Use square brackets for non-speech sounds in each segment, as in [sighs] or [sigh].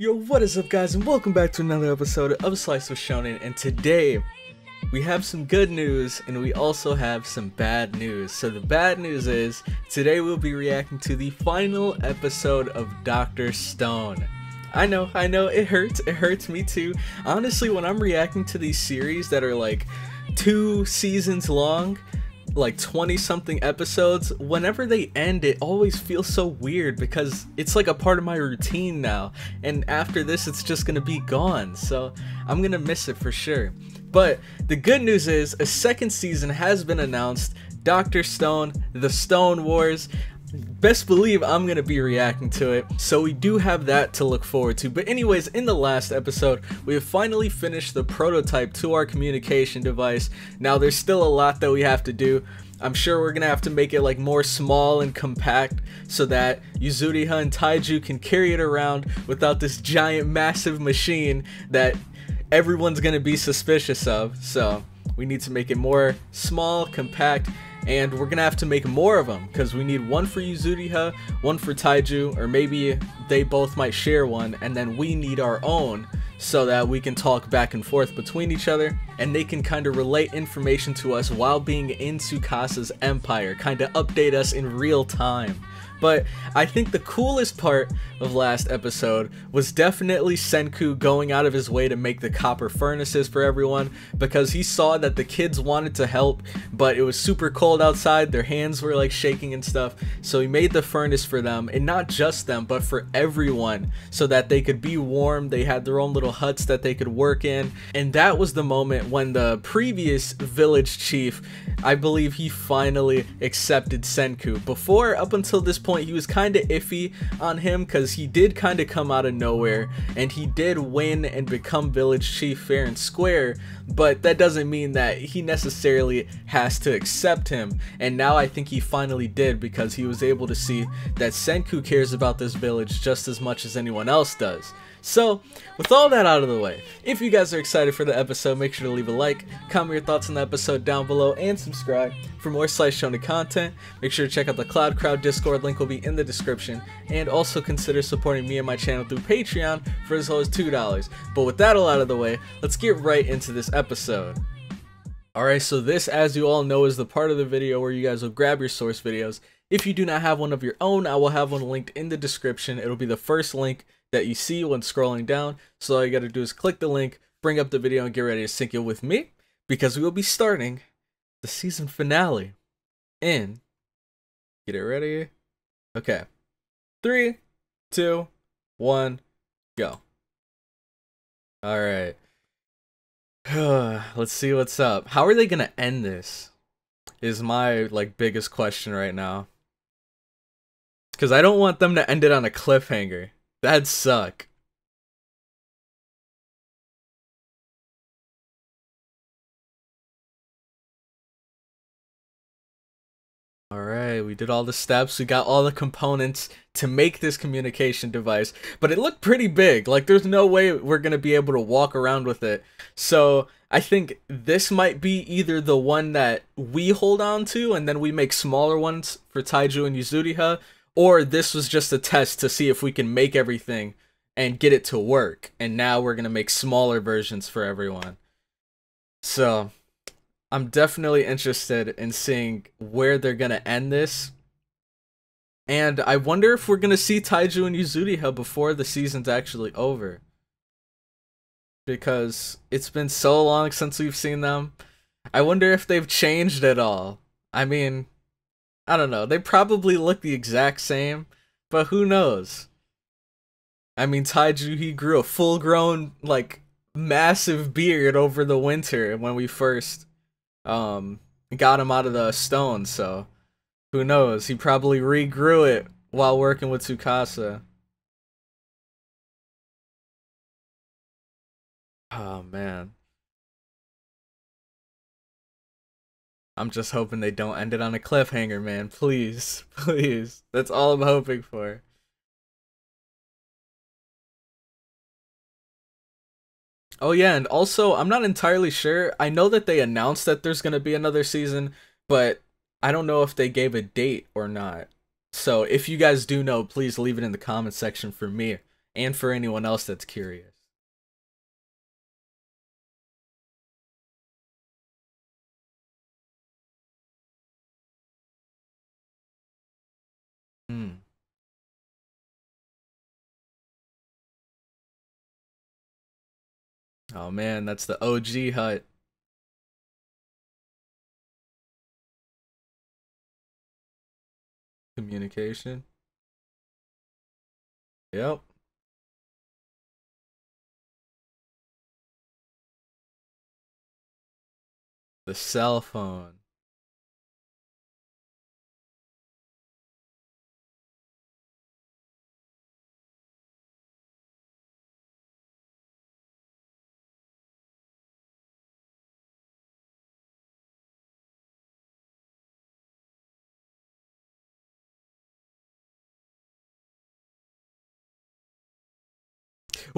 Yo, what is up guys and welcome back to another episode of Slice with Shonen and today we have some good news and we also have some bad news. So the bad news is today we'll be reacting to the final episode of Dr. Stone. I know, I know, it hurts, it hurts me too. Honestly, when I'm reacting to these series that are like two seasons long, like 20 something episodes, whenever they end, it always feels so weird because it's like a part of my routine now. And after this, it's just gonna be gone. So I'm gonna miss it for sure. But the good news is a second season has been announced. Dr. Stone, The Stone Wars best believe I'm gonna be reacting to it. So we do have that to look forward to. But anyways, in the last episode, we have finally finished the prototype to our communication device. Now there's still a lot that we have to do. I'm sure we're gonna have to make it like more small and compact so that Yuzuriha and Taiju can carry it around without this giant massive machine that everyone's gonna be suspicious of. So we need to make it more small, compact, and we're gonna have to make more of them because we need one for Yuzuriha, one for Taiju, or maybe they both might share one, and then we need our own so that we can talk back and forth between each other and they can kind of relate information to us while being in Tsukasa's empire, kind of update us in real time. But I think the coolest part of last episode was definitely Senku going out of his way to make the copper furnaces for everyone because he saw that the kids wanted to help, but it was super cold outside, their hands were like shaking and stuff. So he made the furnace for them, and not just them, but for everyone, so that they could be warm. They had their own little huts that they could work in. And that was the moment when the previous village chief, I believe he finally accepted Senku. Before, up until this point, he was kind of iffy on him because he did kind of come out of nowhere and he did win and become village chief fair and square, but that doesn't mean that he necessarily has to accept him. And now I think he finally did because he was able to see that Senku cares about this village just as much as anyone else does. So, with all that out of the way, if you guys are excited for the episode, make sure to leave a like, comment your thoughts on the episode down below, and subscribe for more Slice Shonen content. Make sure to check out the Cloud Crowd Discord, link will be in the description, and also consider supporting me and my channel through Patreon for as low as $2. But with that all out of the way, let's get right into this episode. Alright, so this, as you all know, is the part of the video where you guys will grab your source videos. If you do not have one of your own, I will have one linked in the description. It'll be the first link that you see when scrolling down. So all you gotta do is click the link, bring up the video, and get ready to sync it with me because we will be starting the season finale in. Get it ready. Okay. Three, two, one, go. All right. [sighs] Let's see what's up. How are they gonna end this? Is my like biggest question right now. Cause I don't want them to end it on a cliffhanger. That'd suck. Alright, we did all the steps, we got all the components to make this communication device, but it looked pretty big, like there's no way we're gonna be able to walk around with it. So, I think this might be either the one that we hold on to, and then we make smaller ones for Taiju and Yuzuriha, or this was just a test to see if we can make everything and get it to work. And now we're going to make smaller versions for everyone. So I'm definitely interested in seeing where they're going to end this. And I wonder if we're going to see Taiju and Yuzuriha before the season's actually over. Because it's been so long since we've seen them. I wonder if they've changed at all. I mean, I don't know. They probably look the exact same, but who knows? I mean, Taiju, he grew a full grown, like, massive beard over the winter when we first um got him out of the stone, so who knows? He probably regrew it while working with Tsukasa. Oh man. I'm just hoping they don't end it on a cliffhanger, man. Please, [laughs] please. That's all I'm hoping for. Oh yeah, and also I'm not entirely sure. I know that they announced that there's going to be another season, but I don't know if they gave a date or not. So if you guys do know, please leave it in the comment section for me and for anyone else that's curious. Oh man, that's the OG hut. Communication. Yep. The cell phone.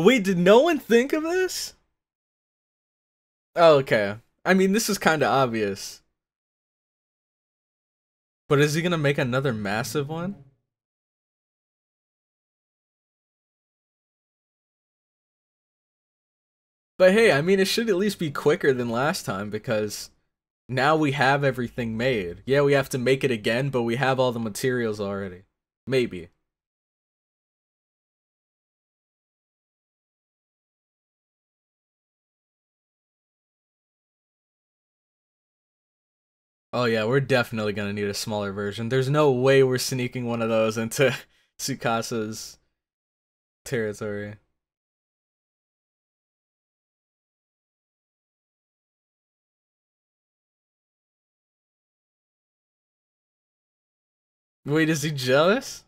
Wait, did no one think of this? Oh, okay. I mean, this is kind of obvious. But is he gonna make another massive one? But hey, I mean, it should at least be quicker than last time because now we have everything made. Yeah, we have to make it again, but we have all the materials already. Maybe. Oh yeah, we're definitely gonna need a smaller version. There's no way we're sneaking one of those into [laughs] Tsukasa's territory. Wait, is he jealous?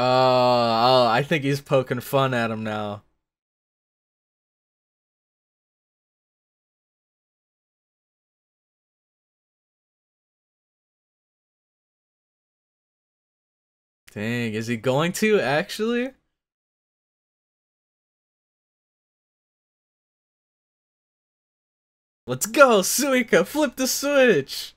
Uh, oh, I think he's poking fun at him now. Dang, is he going to actually? Let's go, Suika, flip the switch!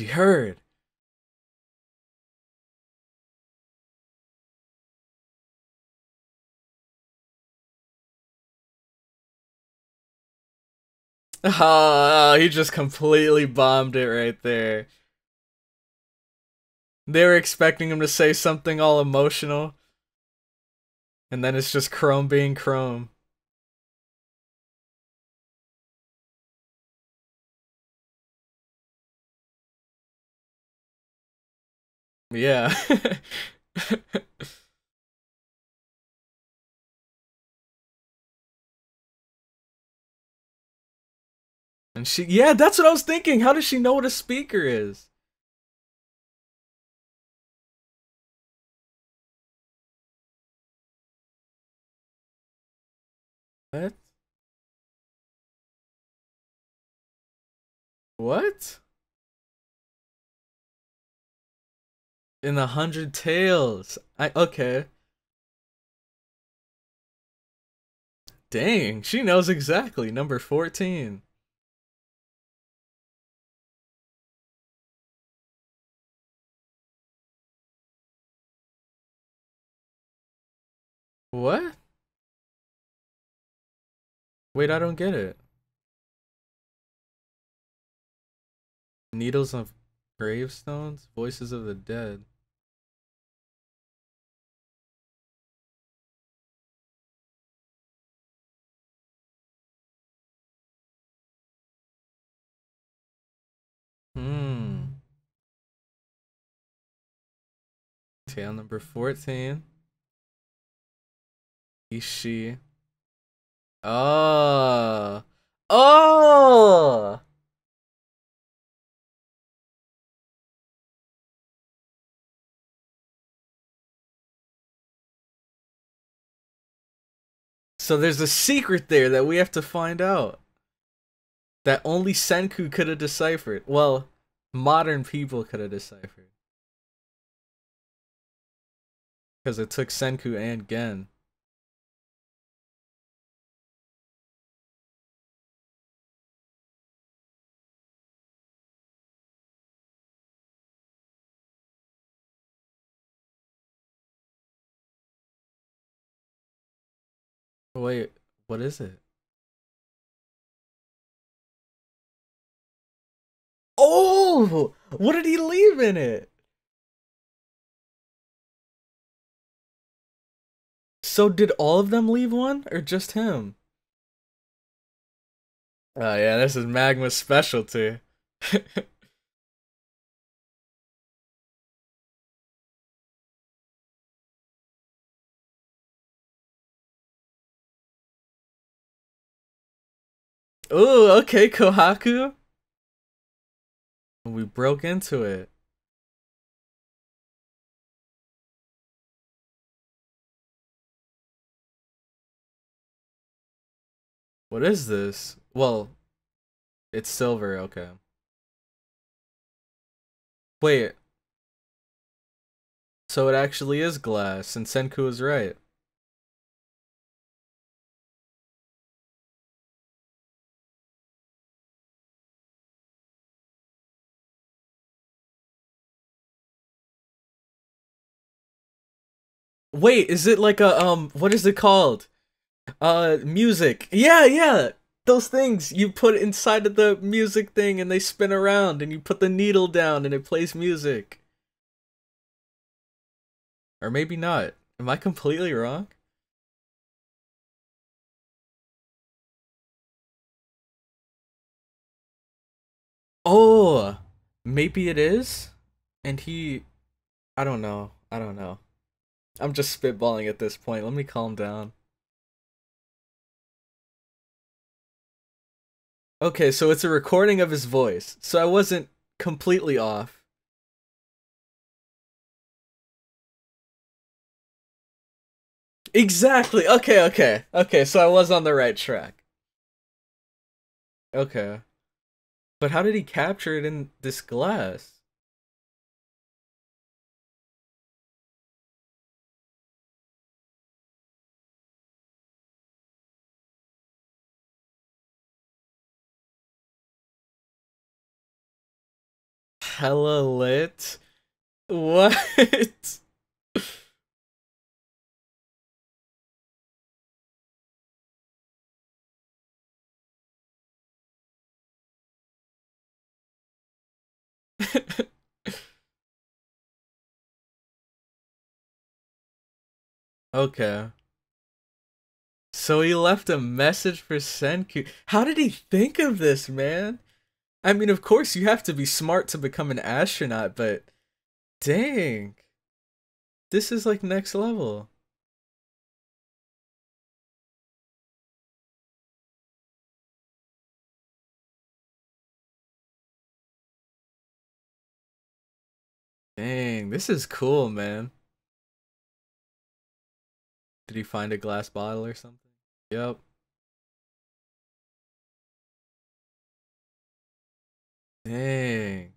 She heard. [laughs] Oh, he just completely bombed it right there. They were expecting him to say something all emotional. And then it's just Chrome being Chrome. Yeah. [laughs] and she, yeah, that's what I was thinking. How does she know what a speaker is? What? What? In the Hundred Tales. I okay. Dang, she knows exactly. Number 14. What? Wait, I don't get it. Needles of gravestones? Voices of the dead. Hmm. Number 14. Ishi. Oh. Oh! So there's a secret there that we have to find out that only Senku could have deciphered. Well, modern people could have deciphered. Because it took Senku and Gen. Wait, what is it? What did he leave in it? So did all of them leave one or just him? Oh yeah, this is Magma's specialty. [laughs] Ooh, okay, Kohaku. We broke into it. What is this? Well, it's silver, okay. Wait. So it actually is glass, and Senku is right. Wait, is it like a um what is it called? Uh music. Yeah, yeah. Those things you put inside of the music thing and they spin around and you put the needle down and it plays music. Or maybe not. Am I completely wrong? Oh, maybe it is? And he I don't know. I don't know. I'm just spitballing at this point. Let me calm down. Okay, so it's a recording of his voice. So I wasn't completely off. Exactly. Okay, okay. Okay, so I was on the right track. Okay. But how did he capture it in this glass? Hella lit. What? okay. So he left a message for Senku. How did he think of this, man? I mean, of course, you have to be smart to become an astronaut, but dang, this is like next level. Dang, this is cool, man. Did he find a glass bottle or something? Yep. Dang.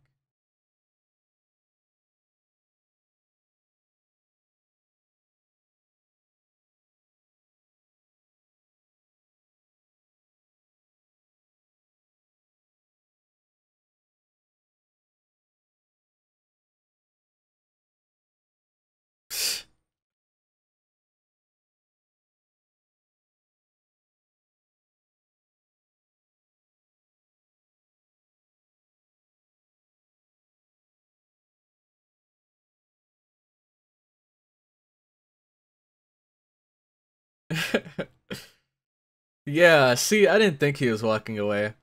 [laughs] yeah, see, I didn't think he was walking away.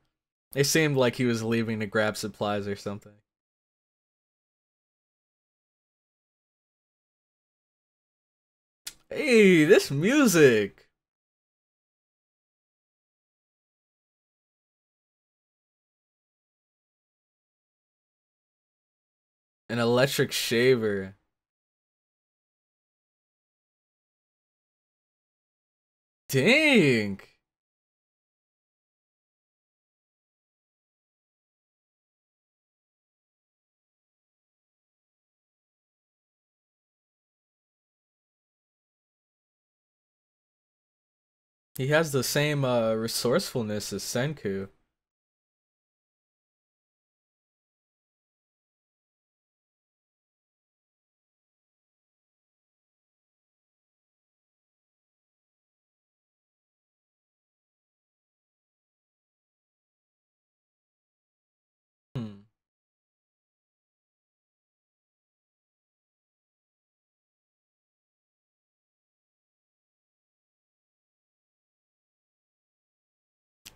It seemed like he was leaving to grab supplies or something. Hey, this music! An electric shaver. Dang. He has the same uh, resourcefulness as Senku.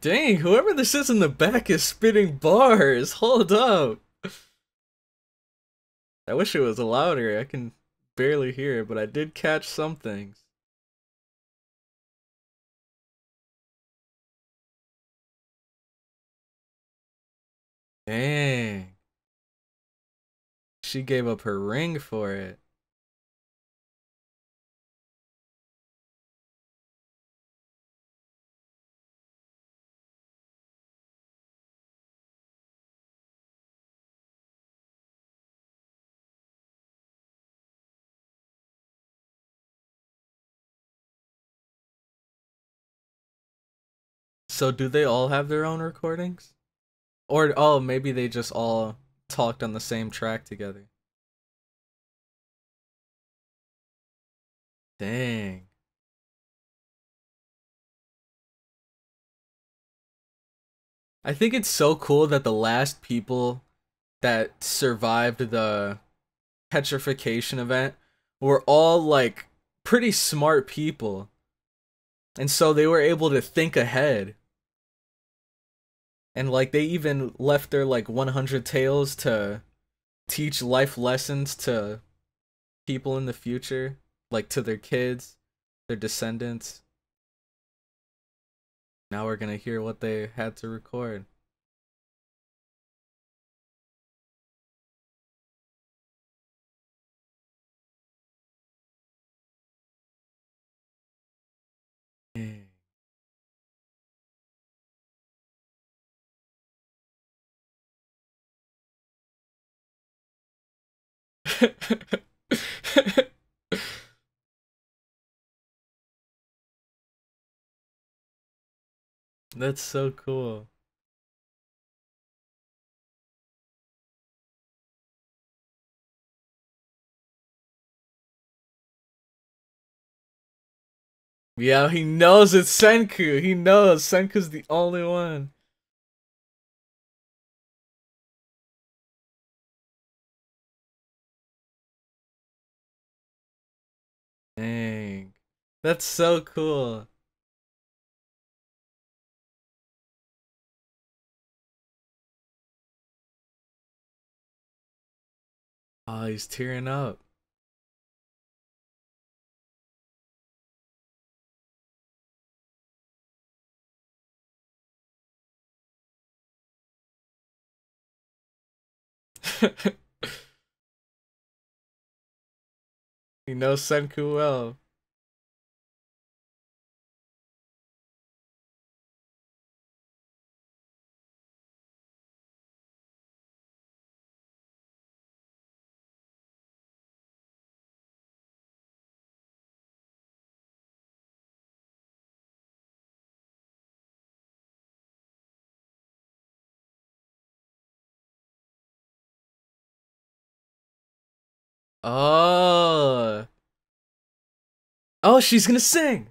Dang, whoever this is in the back is spitting bars. Hold up. I wish it was louder. I can barely hear it, but I did catch some things. Dang. She gave up her ring for it. So do they all have their own recordings? Or oh, maybe they just all talked on the same track together. Dang. I think it's so cool that the last people that survived the petrification event were all like pretty smart people. And so they were able to think ahead and like they even left their like 100 tales to teach life lessons to people in the future like to their kids their descendants. Now we're gonna hear what they had to record [laughs] That's so cool. Yeah, he knows it's Senku. He knows Senku's the only one. Dang. That's so cool. Oh, he's tearing up. [laughs] he knows Senku well. Oh. Oh, she's gonna sing.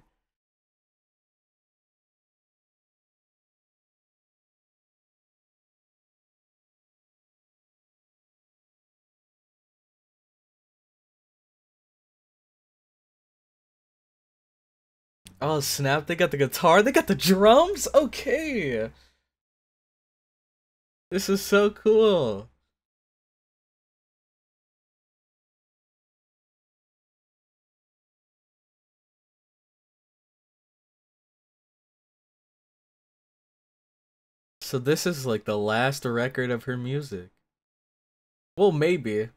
Oh snap, they got the guitar, they got the drums? Okay. This is so cool. So this is like the last record of her music. Well, maybe.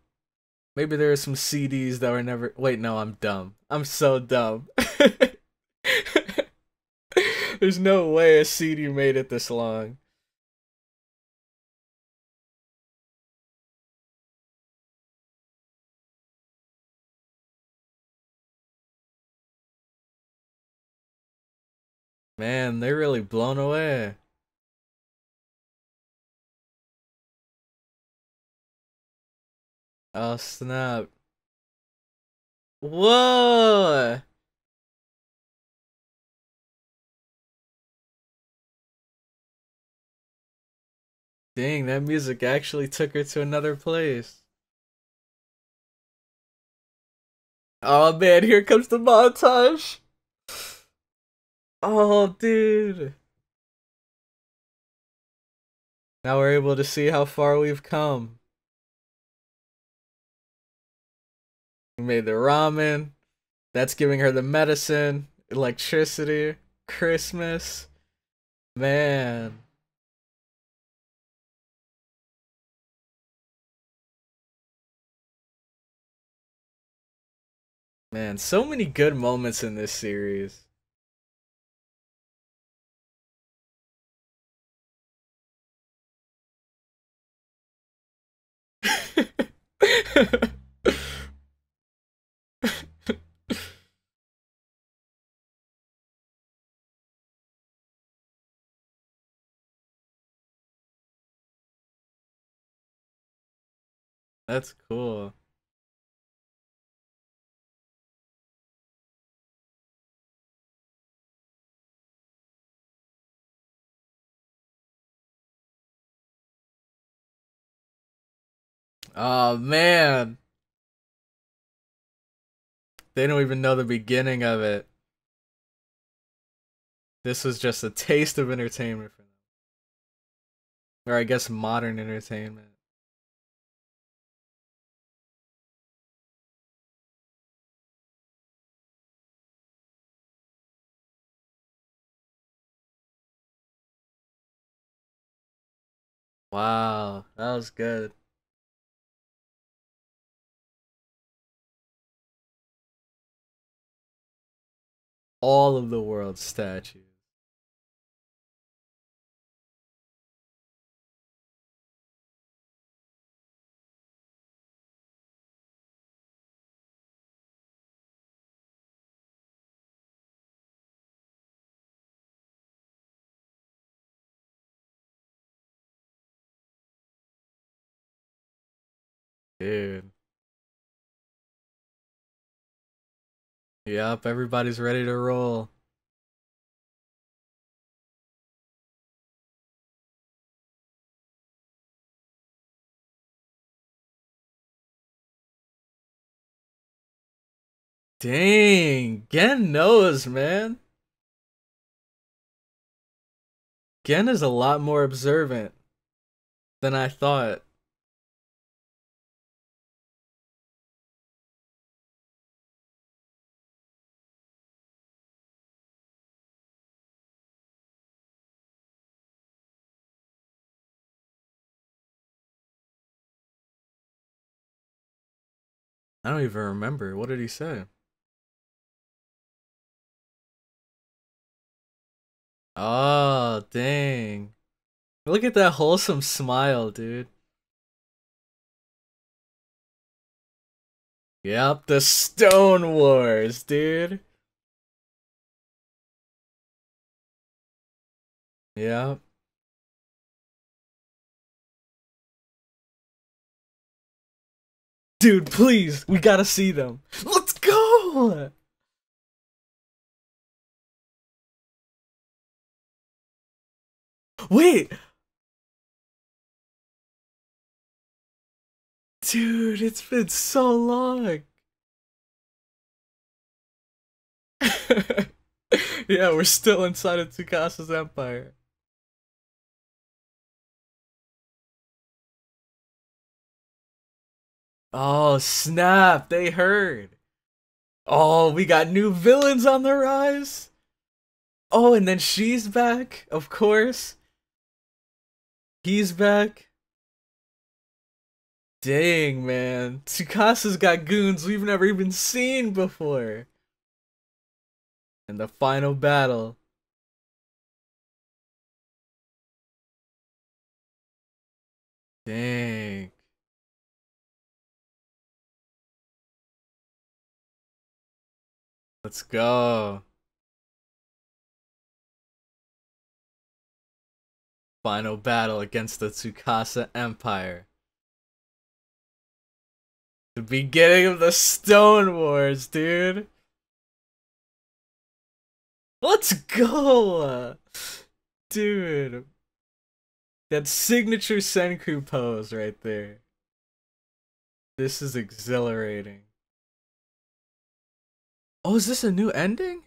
Maybe there are some CDs that were never. Wait, no, I'm dumb. I'm so dumb. [laughs] There's no way a CD made it this long. Man, they're really blown away. Oh snap. Whoa! Dang, that music actually took her to another place. Oh man, here comes the montage. Oh, dude. Now we're able to see how far we've come. Made the ramen. That's giving her the medicine, electricity, Christmas. Man. Man, so many good moments in this series. [laughs] That's cool. Oh man. They don't even know the beginning of it. This was just a taste of entertainment for them. Or I guess modern entertainment. Wow, that was good. All of the world's statues. Dude. Yep, everybody's ready to roll. Dang, Gen knows, man. Gen is a lot more observant than I thought. I don't even remember. What did he say? Oh, dang. Look at that wholesome smile, dude. Yep, the Stone Wars, dude. Yep. Dude, please, we gotta see them. Let's go! Wait! Dude, it's been so long. [laughs] yeah, we're still inside of Tsukasa's empire. Oh, snap. They heard. Oh, we got new villains on the rise. Oh, and then she's back, of course. He's back. Dang, man. Tsukasa's got goons we've never even seen before. And the final battle. Dang. Let's go. Final battle against the Tsukasa Empire. The beginning of the Stone Wars, dude. Let's go! Dude. That signature Senku pose right there. This is exhilarating. Oh, is this a new ending?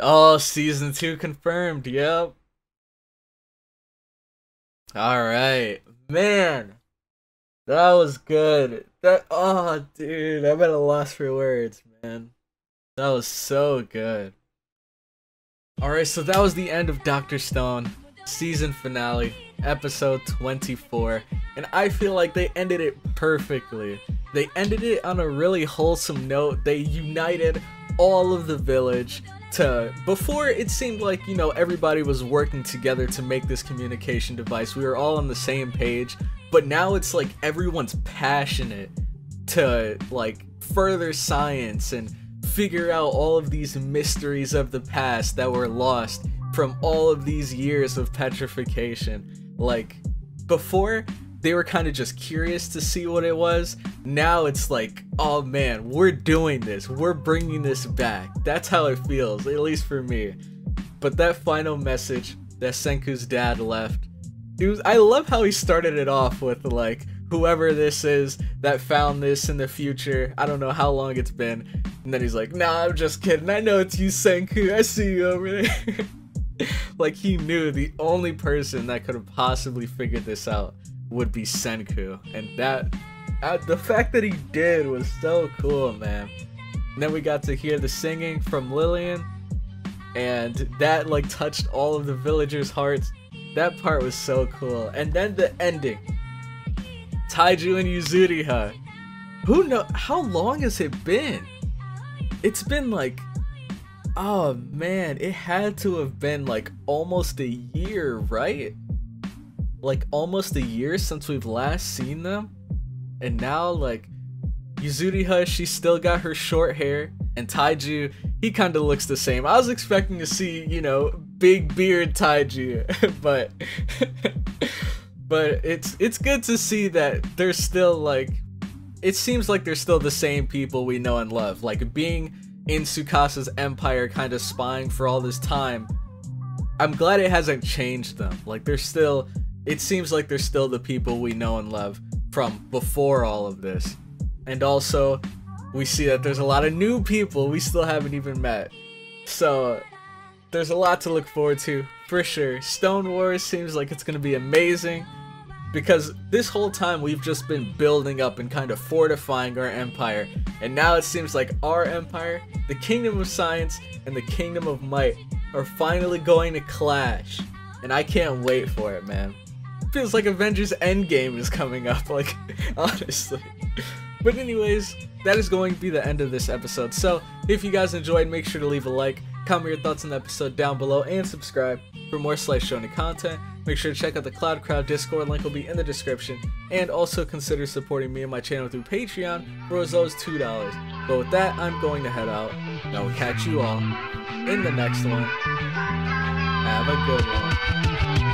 Oh, season two confirmed. Yep. All right, man, that was good. That oh, dude, I'm at a loss for words, man. That was so good. All right, so that was the end of Doctor Stone season finale, episode 24, and I feel like they ended it perfectly. They ended it on a really wholesome note. They united all of the village to before it seemed like you know everybody was working together to make this communication device we were all on the same page but now it's like everyone's passionate to like further science and figure out all of these mysteries of the past that were lost from all of these years of petrification like before they were kind of just curious to see what it was. Now it's like, oh man, we're doing this. We're bringing this back. That's how it feels, at least for me. But that final message that Senku's dad left, was, I love how he started it off with like, whoever this is that found this in the future. I don't know how long it's been. And then he's like, nah, I'm just kidding. I know it's you, Senku. I see you over there. [laughs] [laughs] like he knew the only person that could have possibly figured this out would be Senku, and that uh, the fact that he did was so cool, man. And then we got to hear the singing from Lillian, and that like touched all of the villagers' hearts. That part was so cool. And then the ending, Taiju and Yuzuriha. Who know how long has it been? It's been like oh man, it had to have been like almost a year, right? like almost a year since we've last seen them. And now like Yuzuriha, she still got her short hair, and Taiju, he kind of looks the same. I was expecting to see, you know, big beard Taiju, [laughs] but [laughs] but it's it's good to see that they're still like it seems like they're still the same people we know and love. Like being in Tsukasa's empire kind of spying for all this time. I'm glad it hasn't changed them. Like they're still it seems like they're still the people we know and love from before all of this. And also, we see that there's a lot of new people we still haven't even met. So, there's a lot to look forward to, for sure. Stone Wars seems like it's gonna be amazing. Because this whole time we've just been building up and kind of fortifying our empire. And now it seems like our empire, the Kingdom of Science, and the Kingdom of Might are finally going to clash. And I can't wait for it, man feels like Avengers Endgame is coming up, [laughs] like, honestly. But anyways, that is going to be the end of this episode. So, if you guys enjoyed, make sure to leave a like, comment your thoughts on the episode down below, and subscribe for more Slice Shonen content. Make sure to check out the Cloud Crowd Discord, link will be in the description, and also consider supporting me and my channel through Patreon for as low as $2. But with that, I'm going to head out, and I will catch you all in the next one. Have a good one.